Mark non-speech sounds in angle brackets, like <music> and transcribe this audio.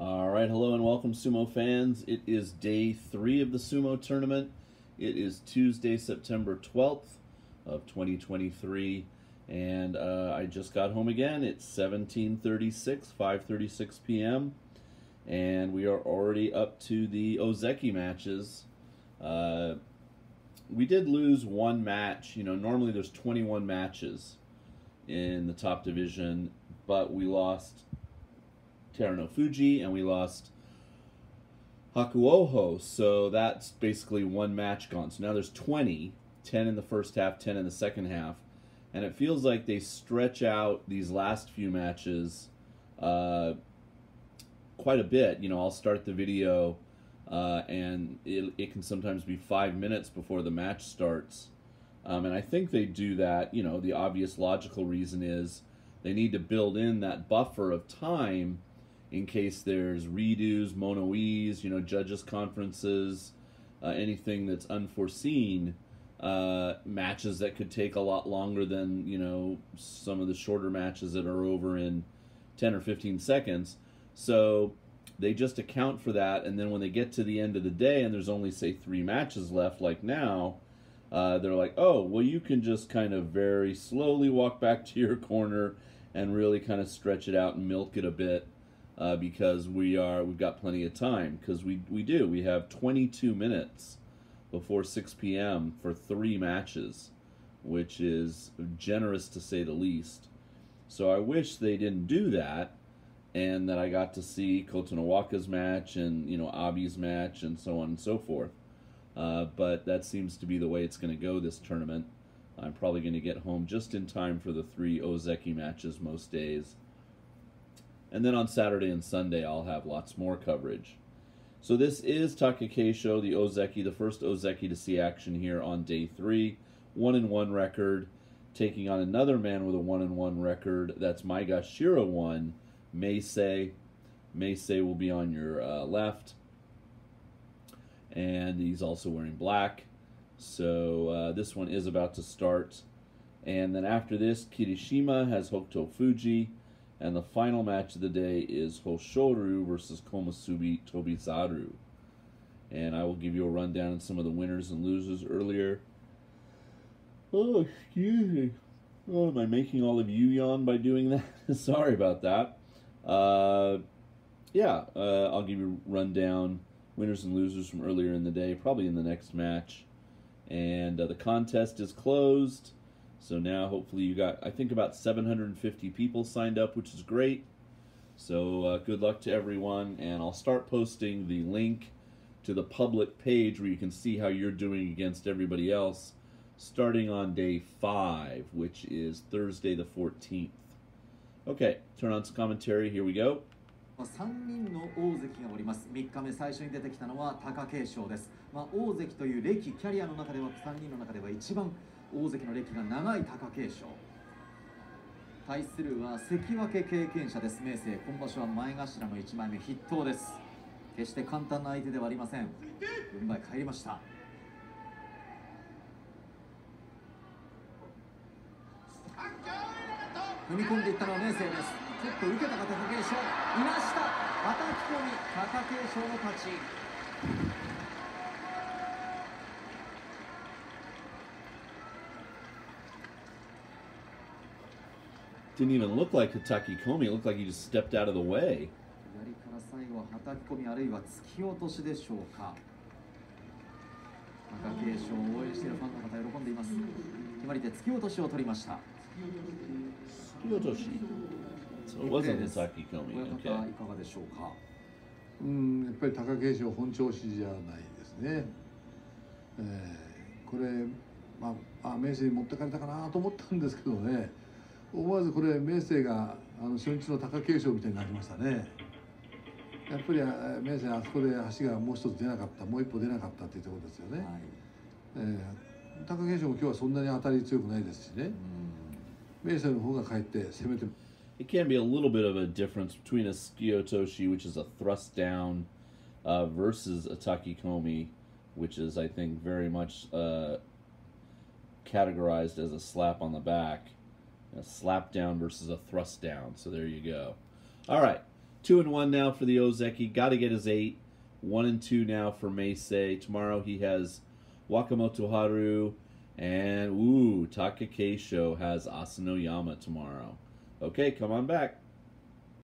All right, hello and welcome, sumo fans. It is day three of the sumo tournament. It is Tuesday, September 12th of 2023, and uh, I just got home again. It's 17:36, 5:36 p.m., and we are already up to the Ozeki matches. Uh, we did lose one match. You know, normally there's 21 matches in the top division, but we lost Terunofuji and we lost Hakuoho. So that's basically one match gone. So now there's 20, 10 in the first half, 10 in the second half. And it feels like they stretch out these last few matches uh, quite a bit. You know, I'll start the video uh, and it, it can sometimes be five minutes before the match starts. Um, and I think they do that. You know, the obvious logical reason is they need to build in that buffer of time in case there's redos, mono-iis, you know, judges conferences, uh, anything that's unforeseen, uh, matches that could take a lot longer than, you know, some of the shorter matches that are over in 10 or 15 seconds. So they just account for that, and then when they get to the end of the day and there's only, say, three matches left, like now, uh, they're like, oh, well, you can just kind of very slowly walk back to your corner and really kind of stretch it out and milk it a bit uh, because we are we've got plenty of time because we we do we have 22 minutes before 6 p.m. for three matches, which is generous to say the least. So I wish they didn't do that, and that I got to see Kotonowaka's match and you know Abi's match and so on and so forth. Uh, but that seems to be the way it's going to go this tournament. I'm probably going to get home just in time for the three Ozeki matches most days. And then on Saturday and Sunday, I'll have lots more coverage. So this is Takakeisho, the Ozeki, the first Ozeki to see action here on day three. One and one record, taking on another man with a one and one record. That's Maegashira one, Meisei. Meisei will be on your uh, left. And he's also wearing black. So uh, this one is about to start. And then after this, Kirishima has Hokutofuji. And the final match of the day is Hoshoryu versus Komusubi Tobizaru. And I will give you a rundown on some of the winners and losers earlier. Oh, excuse me. Oh, am I making all of you yawn by doing that? <laughs> Sorry about that. Uh, yeah, uh, I'll give you a rundown, winners and losers from earlier in the day, probably in the next match. And uh, the contest is closed. So now hopefully you got, I think about 750 people signed up, which is great. So uh, good luck to everyone. And I'll start posting the link to the public page where you can see how you're doing against everybody else starting on day five, which is Thursday the 14th. Okay, turn on some commentary. Here we go. 3人の大関がおります3日目最初に出てきたのは貴景勝です、まあ、大関という歴キャリアの中では3人の中では一番 大関の歴が長い貴景勝。対するは関脇経験者です。明生今場所は前頭の1枚目筆頭です。決して簡単な相手ではありません。軍配帰りました。踏み込んでいったのは明生です。ちょっと受けたか貴景勝。いなした。叩き込み貴景勝の勝ち。Didn't even look like Hataki Komi. It looked like he just stepped out of the way. 左から最後は叩き込みあるいは突き落としでしょうか貴景勝を応援しているファンの方喜んでいます決まり手突き落としを取りました Kyotoshi. So it wasn't Hataki Komi. 親 Okay. 方いかがでしょうか？うん、やっぱり貴景勝本調子じゃないですね。えーこれ、まあ、あ明生に持ってかれたかなと思ったんですけどね思わずこれ明生があの初日の貴景勝みたいになりましたねやっぱりあ明生あそこで足がもう一つ出なかったもう一歩出なかったっていうところですよね、はいえー貴景勝も今日はそんなに当たり強くないですしね明生の方がかえって攻めて It can be a little bit of a difference between a Skiotoshi, which is a thrust down, uh, versus a Takikomi, which is, I think, very much uh, categorized as a slap on the back. A slap down versus a thrust down. So there you go. All right. Two and one now for the Ozeki. Got to get his eight. One and two now for Meisei. Tomorrow he has Wakamotoharu. And, ooh, Takakeisho has Asanoyama tomorrow. Okay, come on back.